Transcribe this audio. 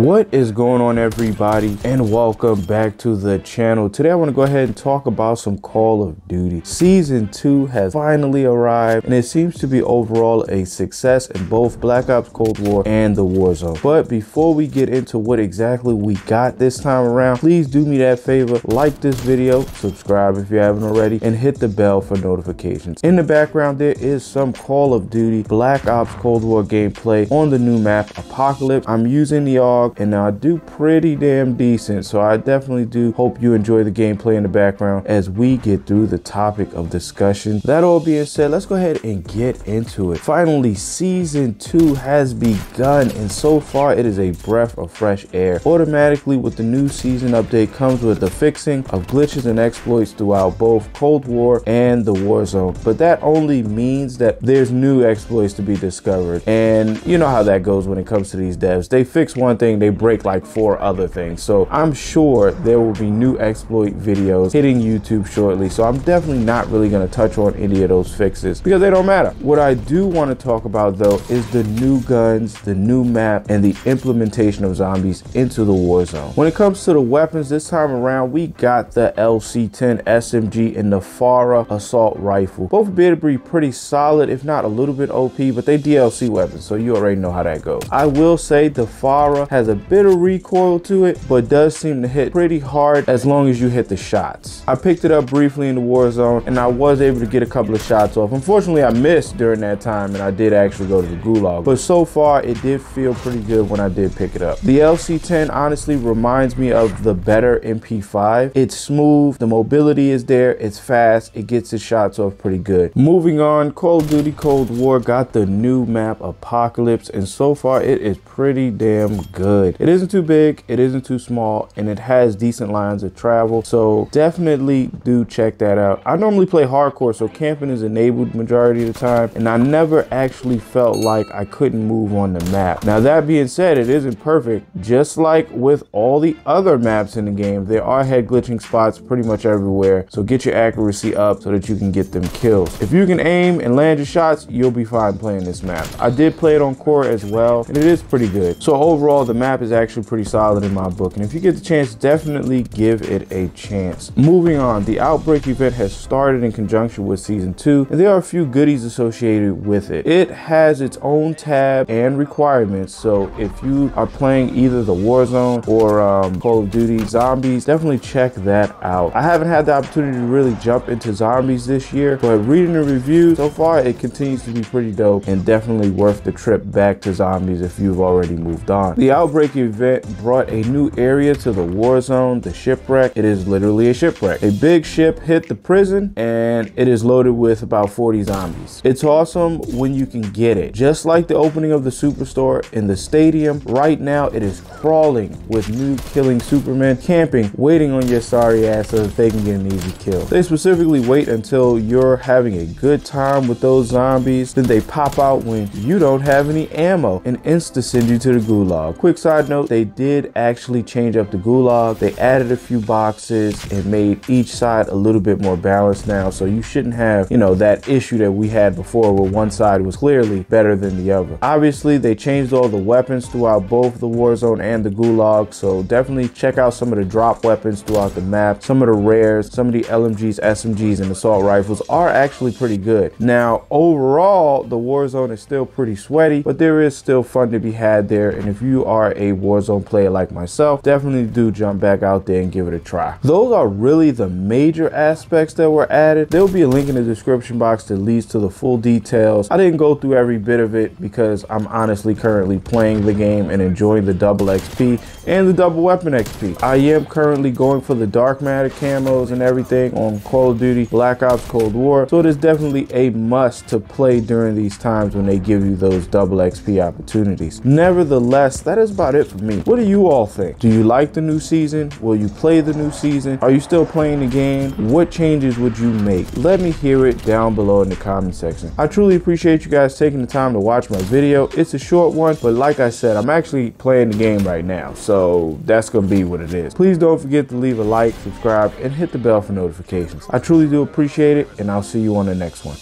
What is going on everybody and welcome back to the channel. Today I want to go ahead and talk about some Call of Duty. Season 2 has finally arrived and it seems to be overall a success in both Black Ops Cold War and the Warzone. But before we get into what exactly we got this time around, please do me that favor, like this video, subscribe if you haven't already, and hit the bell for notifications. In the background there is some Call of Duty Black Ops Cold War gameplay on the new map Apocalypse. I'm using the and I do pretty damn decent. So I definitely do hope you enjoy the gameplay in the background as we get through the topic of discussion. That all being said, let's go ahead and get into it. Finally, season two has begun and so far it is a breath of fresh air. Automatically with the new season update comes with the fixing of glitches and exploits throughout both Cold War and the Warzone. But that only means that there's new exploits to be discovered. And you know how that goes when it comes to these devs. They fix one thing they break like four other things. So I'm sure there will be new exploit videos hitting YouTube shortly. So I'm definitely not really going to touch on any of those fixes because they don't matter. What I do want to talk about though is the new guns, the new map, and the implementation of zombies into the war zone. When it comes to the weapons this time around, we got the LC-10 SMG and the FARA assault rifle. Both appear to be pretty solid, if not a little bit OP, but they DLC weapons, so you already know how that goes. I will say the FARA has a bit of recoil to it, but does seem to hit pretty hard as long as you hit the shots. I picked it up briefly in the war zone and I was able to get a couple of shots off. Unfortunately, I missed during that time and I did actually go to the gulag, but so far it did feel pretty good when I did pick it up. The LC-10 honestly reminds me of the better MP5. It's smooth, the mobility is there, it's fast, it gets its shots off pretty good. Moving on, Call of Duty Cold War got the new map Apocalypse and so far it is pretty damn good good. It isn't too big, it isn't too small, and it has decent lines of travel. So definitely do check that out. I normally play hardcore, so camping is enabled majority of the time, and I never actually felt like I couldn't move on the map. Now that being said, it isn't perfect. Just like with all the other maps in the game, there are head glitching spots pretty much everywhere. So get your accuracy up so that you can get them kills. If you can aim and land your shots, you'll be fine playing this map. I did play it on core as well, and it is pretty good. So overall, the map is actually pretty solid in my book. And if you get the chance, definitely give it a chance. Moving on, the Outbreak event has started in conjunction with season two, and there are a few goodies associated with it. It has its own tab and requirements. So if you are playing either the Warzone or um, Call of Duty Zombies, definitely check that out. I haven't had the opportunity to really jump into zombies this year, but reading the reviews so far, it continues to be pretty dope and definitely worth the trip back to zombies if you've already moved on. The Outbreak event brought a new area to the war zone, the shipwreck. It is literally a shipwreck. A big ship hit the prison and it is loaded with about 40 zombies. It's awesome when you can get it. Just like the opening of the superstore in the stadium, right now it is crawling with new killing supermen camping, waiting on your sorry ass so that they can get an easy kill. They specifically wait until you're having a good time with those zombies, then they pop out when you don't have any ammo and insta send you to the gulag. Quick side note, they did actually change up the gulag. They added a few boxes and made each side a little bit more balanced now. So you shouldn't have, you know, that issue that we had before where one side was clearly better than the other. Obviously, they changed all the weapons throughout both the Warzone and the Gulag. So definitely check out some of the drop weapons throughout the map. Some of the rares, some of the LMGs, SMGs, and assault rifles are actually pretty good. Now, overall, the Warzone is still pretty sweaty, but there is still fun to be had there. And if you are a Warzone player like myself, definitely do jump back out there and give it a try. Those are really the major aspects that were added. There'll be a link in the description box that leads to the full details. I didn't go through every bit of it because I'm honestly currently playing the game and enjoying the double XP and the double weapon XP. I am currently going for the dark matter camos and everything on Call of Duty Black Ops Cold War. So it is definitely a must to play during these times when they give you those double XP opportunities. Nevertheless, that is about it for me. What do you all think? Do you like the new season? Will you play the new season? Are you still playing the game? What changes would you make? Let me hear it down below in the comment section. I truly appreciate you guys taking the time to watch my video. It's a short one, but like I said, I'm actually playing the game right now. So that's gonna be what it is. Please don't forget to leave a like, subscribe, and hit the bell for notifications. I truly do appreciate it, and I'll see you on the next one.